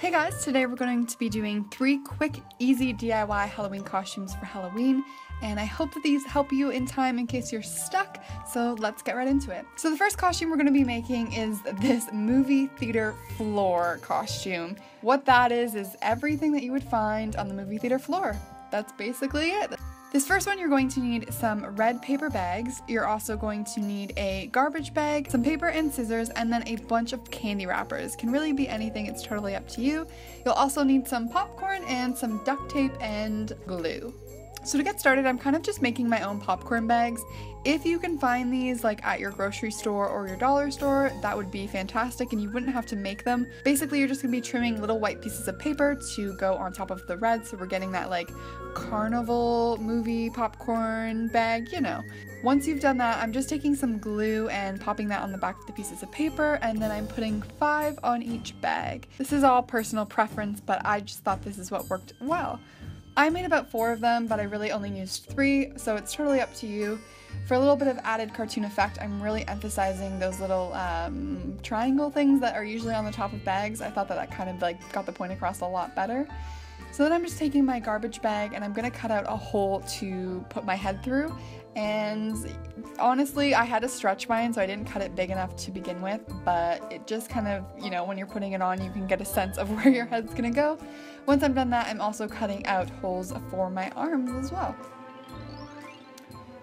Hey guys, today we're going to be doing three quick, easy DIY Halloween costumes for Halloween, and I hope that these help you in time in case you're stuck, so let's get right into it. So the first costume we're going to be making is this movie theater floor costume. What that is, is everything that you would find on the movie theater floor. That's basically it. This first one, you're going to need some red paper bags. You're also going to need a garbage bag, some paper and scissors, and then a bunch of candy wrappers. Can really be anything, it's totally up to you. You'll also need some popcorn and some duct tape and glue. So to get started, I'm kind of just making my own popcorn bags. If you can find these like at your grocery store or your dollar store, that would be fantastic and you wouldn't have to make them. Basically, you're just gonna be trimming little white pieces of paper to go on top of the red, so we're getting that like carnival movie popcorn bag, you know. Once you've done that, I'm just taking some glue and popping that on the back of the pieces of paper, and then I'm putting five on each bag. This is all personal preference, but I just thought this is what worked well. I made about four of them, but I really only used three, so it's totally up to you. For a little bit of added cartoon effect, I'm really emphasizing those little um, triangle things that are usually on the top of bags. I thought that that kind of like got the point across a lot better. So then I'm just taking my garbage bag and I'm gonna cut out a hole to put my head through. And honestly, I had to stretch mine, so I didn't cut it big enough to begin with, but it just kind of, you know, when you're putting it on, you can get a sense of where your head's gonna go. Once I'm done that, I'm also cutting out holes for my arms as well.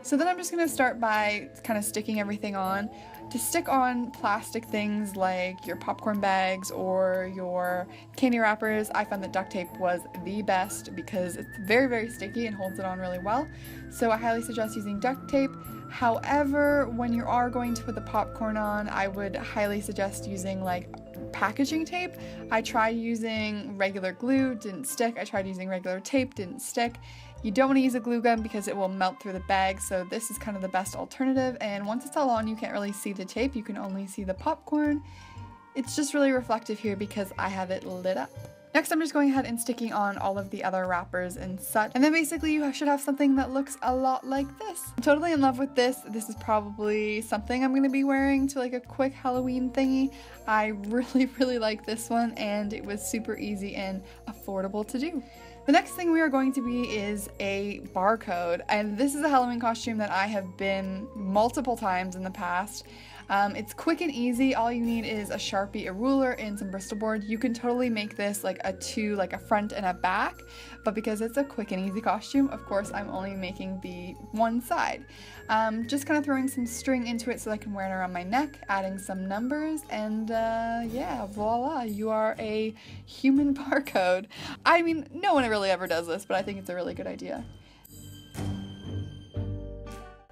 So then I'm just to start by kind of sticking everything on. To stick on plastic things like your popcorn bags or your candy wrappers, I found that duct tape was the best because it's very, very sticky and holds it on really well. So I highly suggest using duct tape. However, when you are going to put the popcorn on, I would highly suggest using like packaging tape. I tried using regular glue, didn't stick. I tried using regular tape, didn't stick. You don't want to use a glue gun because it will melt through the bag, so this is kind of the best alternative. And once it's all on, you can't really see tape, you can only see the popcorn. It's just really reflective here because I have it lit up. Next, I'm just going ahead and sticking on all of the other wrappers and such. And then basically you should have something that looks a lot like this. I'm totally in love with this. This is probably something I'm to be wearing to like a quick Halloween thingy. I really, really like this one and it was super easy and affordable to do. The next thing we are going to be is a barcode, and this is a Halloween costume that I have been multiple times in the past. Um, it's quick and easy. All you need is a Sharpie, a ruler, and some Bristol board. You can totally make this like a two, like a front and a back, but because it's a quick and easy costume, of course, I'm only making the one side. Um, just kind of throwing some string into it so I can wear it around my neck, adding some numbers, and uh, yeah, voila, you are a human barcode. I mean, no one really ever does this, but I think it's a really good idea.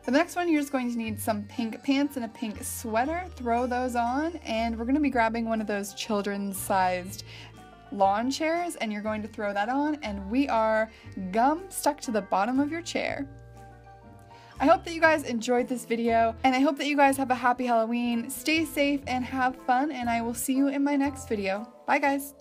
The next one, you're just going to need some pink pants and a pink sweater. Throw those on, and we're going to be grabbing one of those children's sized lawn chairs, and you're going to throw that on, and we are gum stuck to the bottom of your chair. I hope that you guys enjoyed this video, and I hope that you guys have a happy Halloween. Stay safe and have fun, and I will see you in my next video. Bye, guys.